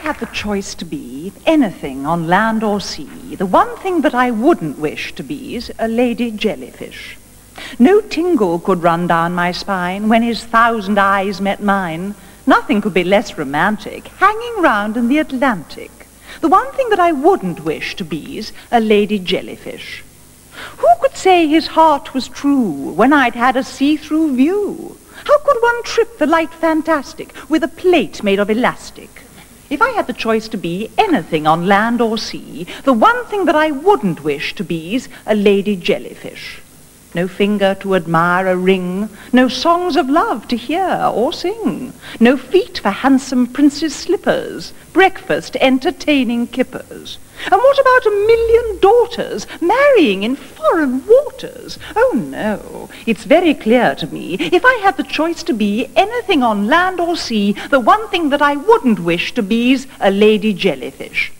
had the choice to be anything on land or sea, the one thing that I wouldn't wish to be is a lady jellyfish. No tingle could run down my spine when his thousand eyes met mine. Nothing could be less romantic, hanging round in the Atlantic. The one thing that I wouldn't wish to be is a lady jellyfish. Who could say his heart was true when I'd had a see-through view? How could one trip the light fantastic with a plate made of elastic? If I had the choice to be anything on land or sea, the one thing that I wouldn't wish to be is a lady jellyfish. No finger to admire a ring, no songs of love to hear or sing, no feet for handsome prince's slippers, breakfast entertaining kippers. And what about a million daughters marrying in foreign waters? Oh no, it's very clear to me, if I had the choice to be anything on land or sea, the one thing that I wouldn't wish to be is a lady jellyfish.